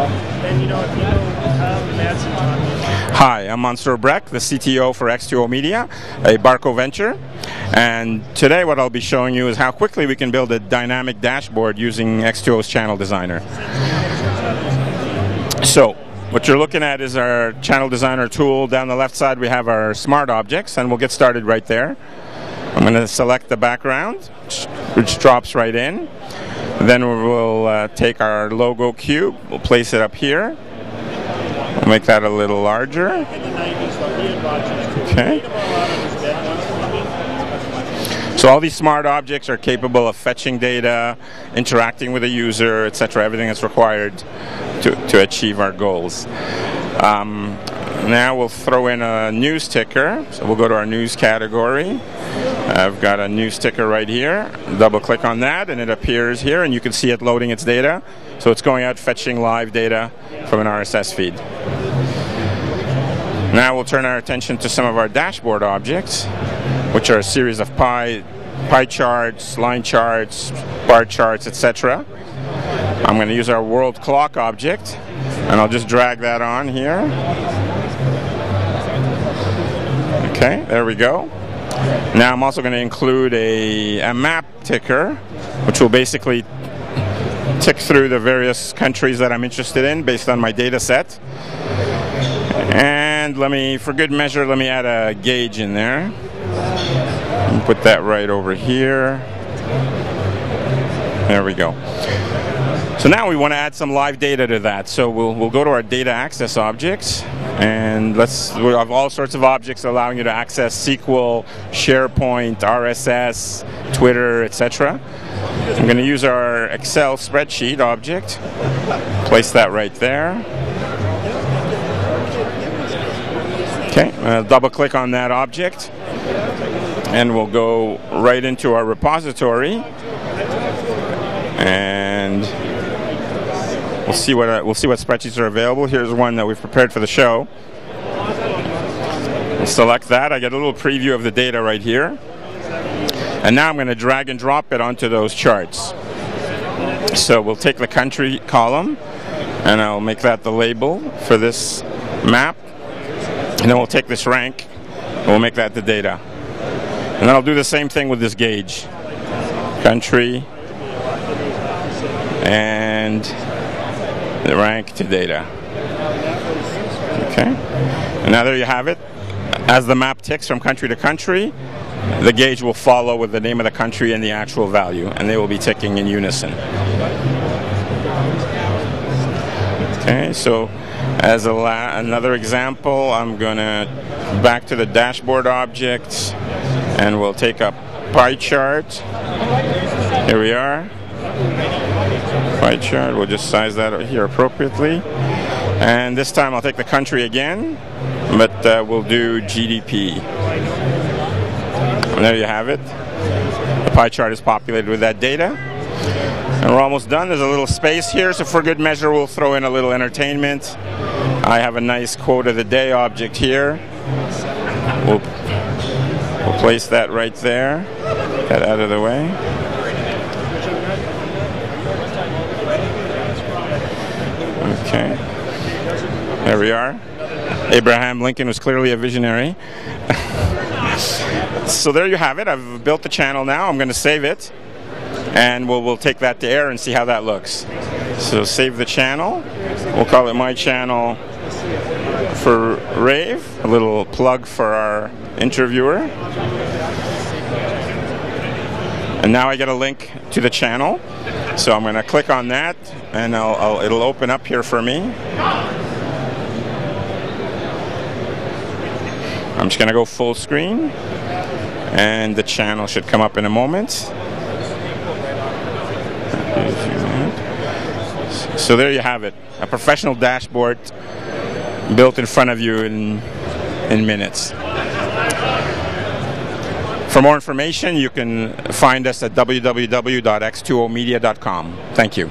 Um. Hi, I'm Mansour Breck, the CTO for X2O Media, a Barco venture. And today what I'll be showing you is how quickly we can build a dynamic dashboard using X2O's Channel Designer. So, what you're looking at is our Channel Designer tool. Down the left side we have our smart objects and we'll get started right there. I'm going to select the background, which drops right in. Then we'll uh, take our logo cube, we'll place it up here. We'll make that a little larger. Okay. So all these smart objects are capable of fetching data, interacting with the user, etc. Everything that's required to, to achieve our goals. Um, now we'll throw in a news ticker. So we'll go to our news category. I've got a news ticker right here. Double click on that and it appears here and you can see it loading its data. So it's going out fetching live data from an RSS feed. Now we'll turn our attention to some of our dashboard objects, which are a series of pie, pie charts, line charts, bar charts, etc. I'm going to use our world clock object, and I'll just drag that on here. Okay, there we go. Now I'm also going to include a, a map ticker, which will basically tick through the various countries that I'm interested in based on my data set. And let me, for good measure, let me add a gauge in there. Put that right over here. There we go. So now we want to add some live data to that. So we'll, we'll go to our data access objects and let's, we have all sorts of objects allowing you to access SQL, SharePoint, RSS, Twitter, etc. I'm going to use our Excel spreadsheet object, place that right there. Okay, uh, double click on that object and we'll go right into our repository and we'll see what uh, we'll see what spreadsheets are available. Here's one that we've prepared for the show. We'll select that. I get a little preview of the data right here. And now I'm going to drag and drop it onto those charts. So we'll take the country column and I'll make that the label for this map. And then we'll take this rank and we'll make that the data. And then I'll do the same thing with this gauge. Country and the rank to data. Okay. And now there you have it. As the map ticks from country to country, the gauge will follow with the name of the country and the actual value, and they will be ticking in unison. Okay, so as another example, I'm going to back to the dashboard object, and we'll take a pie chart. Here we are. Pie chart, we'll just size that here appropriately. And this time I'll take the country again, but uh, we'll do GDP. And there you have it. The pie chart is populated with that data. And we're almost done. There's a little space here, so for good measure, we'll throw in a little entertainment. I have a nice quote of the day object here. We'll, we'll place that right there. Get out of the way. Okay. There are. Abraham Lincoln was clearly a visionary. so there you have it. I've built the channel now. I'm going to save it and we'll, we'll take that to air and see how that looks. So save the channel. We'll call it my channel for Rave. A little plug for our interviewer. And now I get a link to the channel. So I'm going to click on that and I'll, I'll, it'll open up here for me. I'm just going to go full screen and the channel should come up in a moment. So there you have it, a professional dashboard built in front of you in, in minutes. For more information, you can find us at www.x2omedia.com. Thank you.